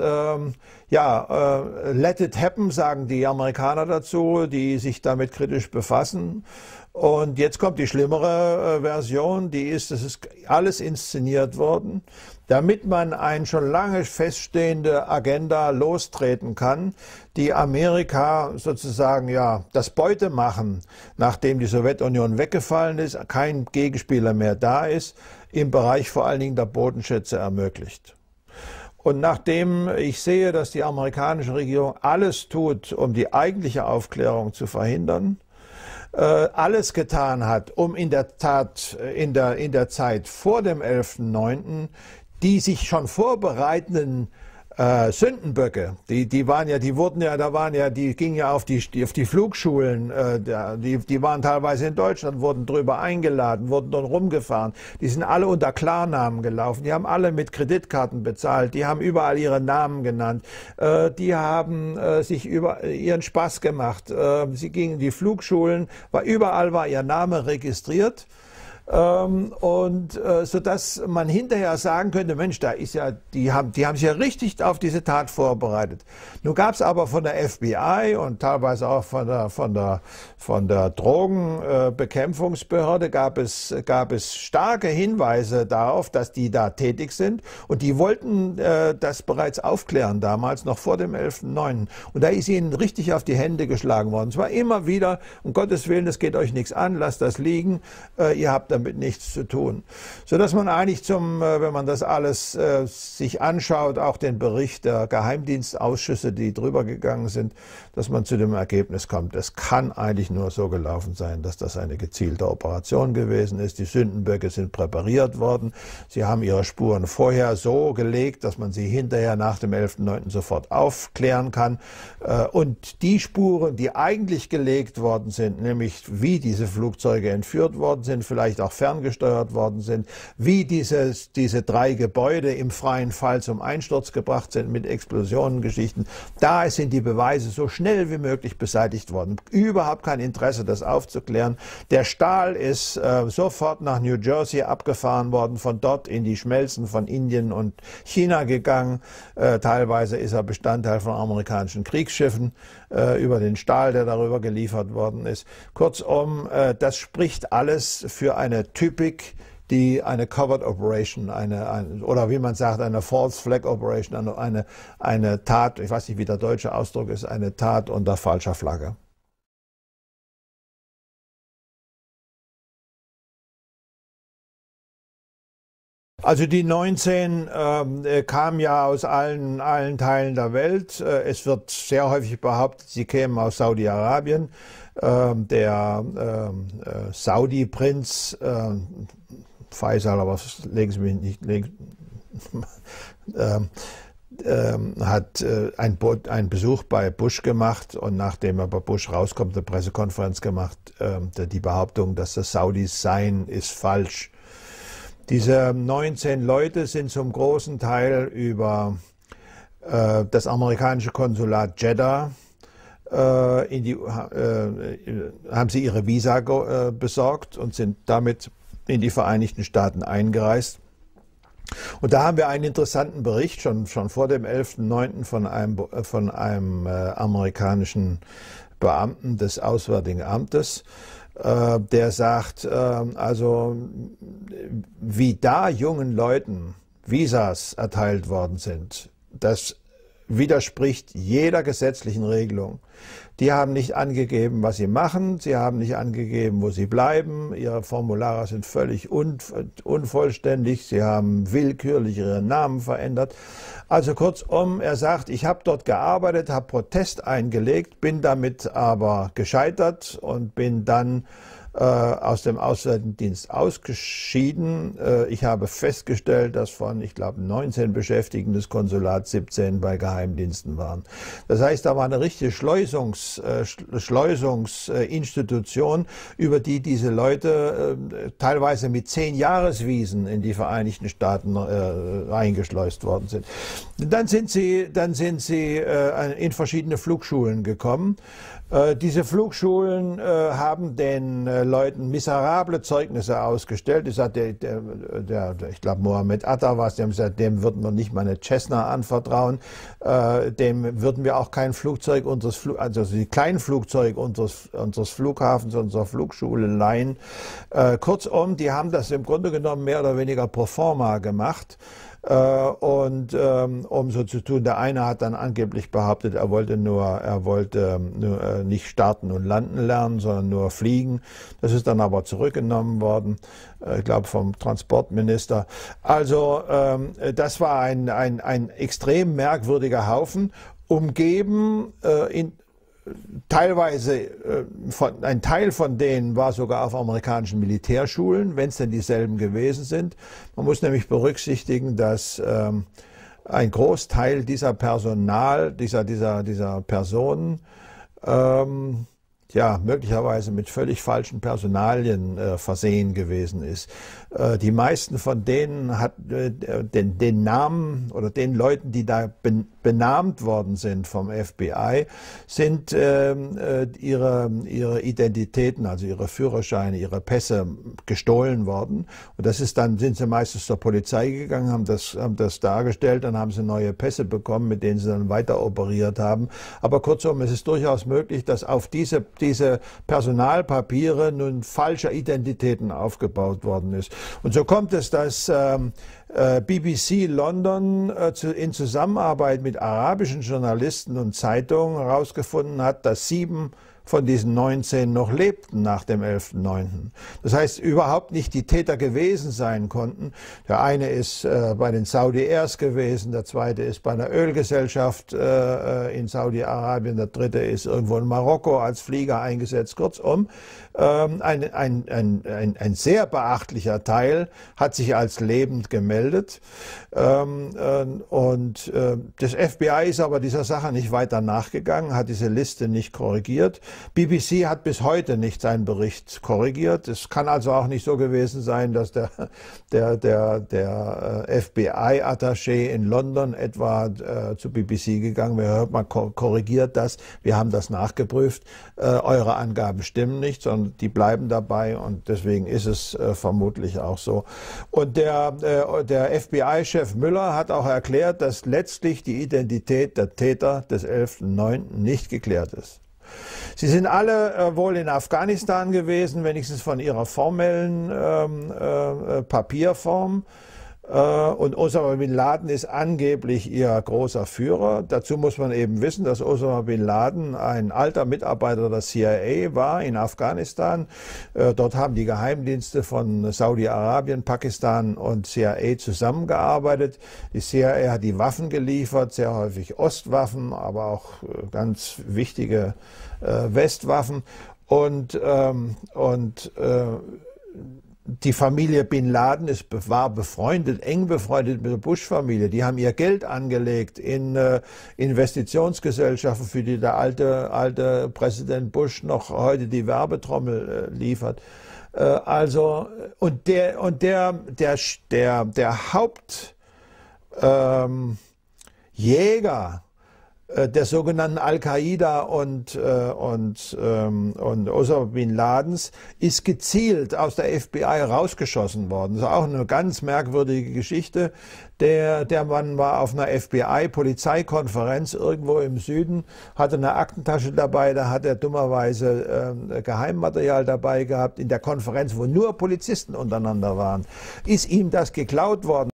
Ähm, ja, äh, let it happen, sagen die Amerikaner dazu, die sich damit kritisch befassen. Und jetzt kommt die schlimmere äh, Version, die ist, es ist alles inszeniert worden, damit man eine schon lange feststehende Agenda lostreten kann, die Amerika sozusagen ja das Beutemachen, nachdem die Sowjetunion weggefallen ist, kein Gegenspieler mehr da ist, im Bereich vor allen Dingen der Bodenschätze ermöglicht. Und nachdem ich sehe, dass die amerikanische Regierung alles tut, um die eigentliche Aufklärung zu verhindern, äh, alles getan hat, um in der Tat äh, in der, in der Zeit vor dem 11.9. die sich schon vorbereitenden äh, Sündenböcke, die, die waren ja, die wurden ja, da waren ja, die gingen ja auf die, auf die Flugschulen, äh, die, die waren teilweise in Deutschland, wurden drüber eingeladen, wurden dann rumgefahren. Die sind alle unter Klarnamen gelaufen, die haben alle mit Kreditkarten bezahlt, die haben überall ihre Namen genannt, äh, die haben äh, sich über ihren Spaß gemacht. Äh, sie gingen in die Flugschulen, war überall war ihr Name registriert. Ähm, und äh, so dass man hinterher sagen könnte, Mensch, da ist ja, die haben, die haben sich ja richtig auf diese Tat vorbereitet. Nun gab es aber von der FBI und teilweise auch von der von der von der Drogenbekämpfungsbehörde gab es gab es starke Hinweise darauf, dass die da tätig sind und die wollten äh, das bereits aufklären damals noch vor dem 11.9. Und da ist ihnen richtig auf die Hände geschlagen worden. Es war immer wieder, um Gottes Willen, es geht euch nichts an, lasst das liegen, äh, ihr habt damit nichts zu tun. So dass man eigentlich zum, äh, wenn man das alles äh, sich anschaut, auch den Bericht der Geheimdienstausschüsse, die drüber gegangen sind, dass man zu dem Ergebnis kommt, es kann eigentlich nur so gelaufen sein, dass das eine gezielte Operation gewesen ist. Die Sündenböcke sind präpariert worden. Sie haben ihre Spuren vorher so gelegt, dass man sie hinterher nach dem 11.9. sofort aufklären kann. Äh, und die Spuren, die eigentlich gelegt worden sind, nämlich wie diese Flugzeuge entführt worden sind, vielleicht auch auch ferngesteuert worden sind, wie dieses, diese drei Gebäude im freien Fall zum Einsturz gebracht sind mit Explosionengeschichten. Da sind die Beweise so schnell wie möglich beseitigt worden. Überhaupt kein Interesse, das aufzuklären. Der Stahl ist äh, sofort nach New Jersey abgefahren worden, von dort in die Schmelzen von Indien und China gegangen. Äh, teilweise ist er Bestandteil von amerikanischen Kriegsschiffen äh, über den Stahl, der darüber geliefert worden ist. Kurzum, äh, das spricht alles für eine Typik, die eine Covered Operation, eine, eine, oder wie man sagt, eine False Flag Operation, eine, eine, eine Tat, ich weiß nicht, wie der deutsche Ausdruck ist, eine Tat unter falscher Flagge. Also die 19 ähm, äh, kamen ja aus allen, allen Teilen der Welt. Äh, es wird sehr häufig behauptet, sie kämen aus Saudi-Arabien. Ähm, der ähm, äh, Saudi-Prinz äh, Faisal, aber legen Sie mich nicht, legen, ähm, hat äh, ein, einen Besuch bei Bush gemacht und nachdem er bei Bush rauskommt, eine Pressekonferenz gemacht. Die Behauptung, dass das Saudis seien, ist falsch. Diese 19 Leute sind zum großen Teil über äh, das amerikanische Konsulat Jeddah äh, in die, äh, haben sie ihre Visa äh, besorgt und sind damit in die Vereinigten Staaten eingereist. Und da haben wir einen interessanten Bericht schon, schon vor dem 11.09. von einem, von einem äh, amerikanischen Beamten des Auswärtigen Amtes, äh, der sagt, äh, also wie da jungen Leuten Visas erteilt worden sind, das widerspricht jeder gesetzlichen Regelung. Die haben nicht angegeben, was sie machen, sie haben nicht angegeben, wo sie bleiben, ihre Formulare sind völlig un unvollständig, sie haben willkürlich ihre Namen verändert. Also kurzum, er sagt, ich habe dort gearbeitet, habe Protest eingelegt, bin damit aber gescheitert und bin dann aus dem Auswärtigen Dienst ausgeschieden. Äh, ich habe festgestellt, dass von, ich glaube, 19 Beschäftigten des Konsulats 17 bei Geheimdiensten waren. Das heißt, da war eine richtige Schleusungs, äh, Schleusungsinstitution, über die diese Leute äh, teilweise mit zehn Jahreswiesen in die Vereinigten Staaten äh, eingeschleust worden sind. Dann sind sie, dann sind sie äh, in verschiedene Flugschulen gekommen. Äh, diese Flugschulen äh, haben den äh, Leuten miserable Zeugnisse ausgestellt. Ich, sagte, der, der, der, ich glaube, Mohammed Atta war es, dem, dem würden wir nicht mal eine Cessna anvertrauen. Äh, dem würden wir auch kein Flugzeug unseres, Fl also die Kleinflugzeug unseres, unseres Flughafens, unserer Flugschule leihen. Äh, kurzum, die haben das im Grunde genommen mehr oder weniger pro forma gemacht. Äh, und ähm, um so zu tun, der eine hat dann angeblich behauptet, er wollte nur, er wollte ähm, nur, äh, nicht starten und landen lernen, sondern nur fliegen. Das ist dann aber zurückgenommen worden, äh, ich glaube vom Transportminister. Also ähm, das war ein, ein, ein extrem merkwürdiger Haufen, umgeben in, teilweise, äh, von, ein Teil von denen war sogar auf amerikanischen Militärschulen, wenn es denn dieselben gewesen sind. Man muss nämlich berücksichtigen, dass ähm, ein Großteil dieser Personal, dieser, dieser, dieser Personen, ähm, ja, möglicherweise mit völlig falschen Personalien äh, versehen gewesen ist. Äh, die meisten von denen hat äh, den, den, Namen oder den Leuten, die da ben, benannt worden sind vom FBI, sind ähm, äh, ihre, ihre Identitäten, also ihre Führerscheine, ihre Pässe gestohlen worden. Und das ist dann, sind sie meistens zur Polizei gegangen, haben das, haben das dargestellt, dann haben sie neue Pässe bekommen, mit denen sie dann weiter operiert haben. Aber kurzum, es ist durchaus möglich, dass auf diese diese Personalpapiere nun falscher Identitäten aufgebaut worden ist. Und so kommt es, dass ähm, äh, BBC London äh, in Zusammenarbeit mit arabischen Journalisten und Zeitungen herausgefunden hat, dass sieben von diesen 19 noch lebten nach dem 11.9. Das heißt, überhaupt nicht die Täter gewesen sein konnten. Der eine ist äh, bei den Saudi Airs gewesen, der zweite ist bei einer Ölgesellschaft äh, äh, in Saudi-Arabien, der dritte ist irgendwo in Marokko als Flieger eingesetzt. Kurzum, ähm, ein, ein, ein, ein, ein sehr beachtlicher Teil hat sich als lebend gemeldet. Ähm, äh, und äh, das FBI ist aber dieser Sache nicht weiter nachgegangen, hat diese Liste nicht korrigiert. BBC hat bis heute nicht seinen Bericht korrigiert. Es kann also auch nicht so gewesen sein, dass der, der, der, der äh, FBI-Attaché in London etwa äh, zu BBC gegangen wäre, hört mal, korrigiert das, wir haben das nachgeprüft, äh, eure Angaben stimmen nicht, sondern die bleiben dabei und deswegen ist es äh, vermutlich auch so. Und der, äh, der FBI-Chef Müller hat auch erklärt, dass letztlich die Identität der Täter des 11.9. nicht geklärt ist. Sie sind alle äh, wohl in Afghanistan gewesen, wenigstens von ihrer formellen ähm, äh, äh Papierform. Äh, und Osama bin Laden ist angeblich ihr großer Führer. Dazu muss man eben wissen, dass Osama bin Laden ein alter Mitarbeiter der CIA war in Afghanistan. Äh, dort haben die Geheimdienste von Saudi-Arabien, Pakistan und CIA zusammengearbeitet. Die CIA hat die Waffen geliefert, sehr häufig Ostwaffen, aber auch äh, ganz wichtige Westwaffen. Und, ähm, und die Familie Bin Laden ist, war befreundet, eng befreundet mit der Bush-Familie. Die haben ihr Geld angelegt in äh, Investitionsgesellschaften, für die der alte, alte Präsident Bush noch heute die Werbetrommel äh, liefert. Äh, also, und der, und der, der, der, der Hauptjäger ähm, äh, der sogenannten Al-Qaida und, äh, und, ähm, und Osama bin Ladens ist gezielt aus der FBI rausgeschossen worden. Das ist auch eine ganz merkwürdige Geschichte. Der, der Mann war auf einer FBI-Polizeikonferenz irgendwo im Süden, hatte eine Aktentasche dabei, da hat er dummerweise äh, Geheimmaterial dabei gehabt in der Konferenz, wo nur Polizisten untereinander waren. Ist ihm das geklaut worden?